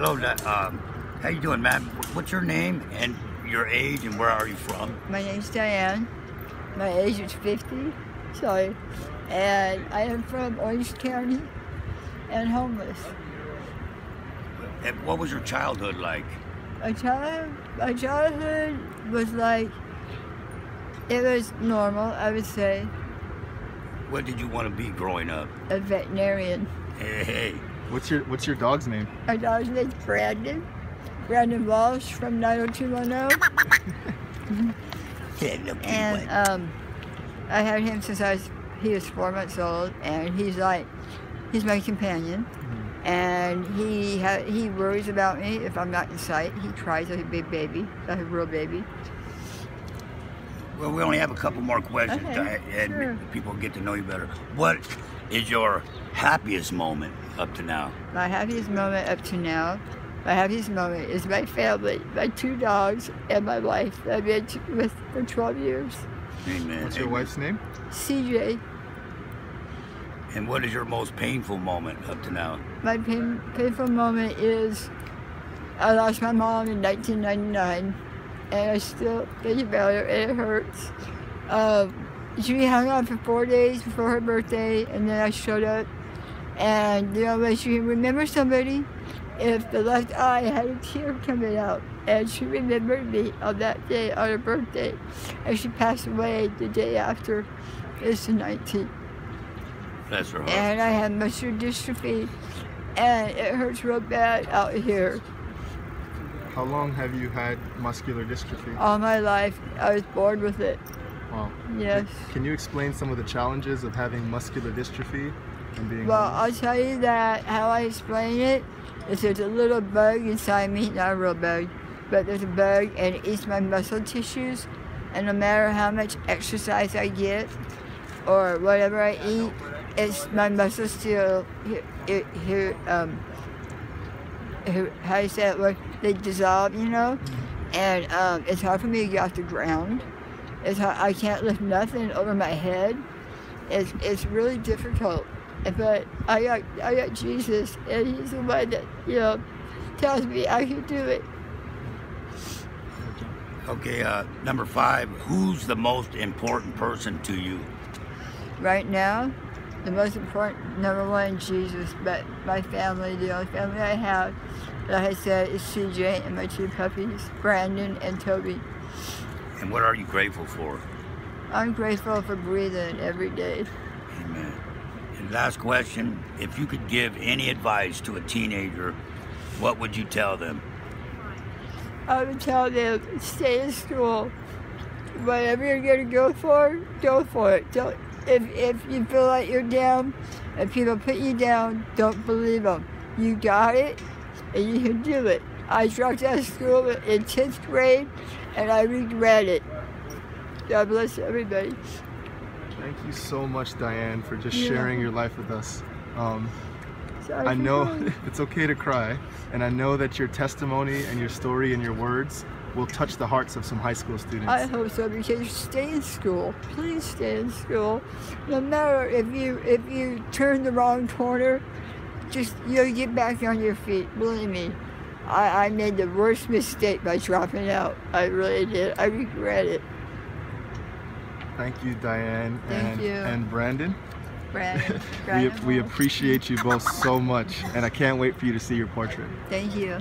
Hello, um, how you doing, man? What's your name and your age and where are you from? My name's Diane. My age is 50, sorry. And I am from Orange County and homeless. And what was your childhood like? My, child, my childhood was like, it was normal, I would say. What did you want to be growing up? A veterinarian. Hey, hey. What's your What's your dog's name? My dog's name's Brandon. Brandon Walsh from 90210. and um, I had him since I was he was four months old, and he's like he's my companion. Mm-hmm. And he ha- he worries about me if I'm not in sight. He cries like a big baby, like a real baby. Well, we only have a couple more questions, okay, and sure. people get to know you better. What is your happiest moment up to now? My happiest moment up to now, my happiest moment is my family, my two dogs, and my wife I've been with for 12 years. Amen. What's your wife's name? CJ. And what is your most painful moment up to now? My pain, painful moment is I lost my mom in 1999 and I still think about it, and it hurts. Um, she hung on for four days before her birthday, and then I showed up. And the only way she can remember somebody if the left eye had a tear coming out. And she remembered me on that day, on her birthday. And she passed away the day after. It's the 19th. That's right. And I have muscular dystrophy, and it hurts real bad out here. How long have you had muscular dystrophy? All my life. I was born with it. Wow. Yes. Can you explain some of the challenges of having muscular dystrophy and being Well, homeless? I'll tell you that how I explain it is there's a little bug inside me, not a real bug, but there's a bug and it eats my muscle tissues. And no matter how much exercise I get or whatever I eat, it's my muscles still here, here, um, how you say it? like They dissolve, you know? And um, it's hard for me to get off the ground. It's hard, I can't lift nothing over my head. It's, it's really difficult. But I got, I got Jesus, and He's the one that, you know, tells me I can do it. Okay, uh, number five, who's the most important person to you? Right now, the most important, number one, Jesus, but my family, the only family I have, like I said, is CJ and my two puppies, Brandon and Toby. And what are you grateful for? I'm grateful for breathing every day. Amen. And last question, if you could give any advice to a teenager, what would you tell them? I would tell them, stay in school. Whatever you're gonna go for, go for it. Don't, if, if you feel like you're down if people put you down, don't believe them. You got it and you can do it. I dropped out of school in 10th grade and I regret it. God bless everybody. Thank you so much, Diane, for just Yeah. sharing your life with us. Um, I know it's okay to cry, and I know that your testimony and your story and your words will touch the hearts of some high school students. I hope so because stay in school. Please stay in school. No matter if you if you turn the wrong corner, just you'll get back on your feet. Believe me, I, I made the worst mistake by dropping out. I really did. I regret it. Thank you, Diane Thank and, you. and Brandon. We, we appreciate you both so much, and I can't wait for you to see your portrait. Thank you.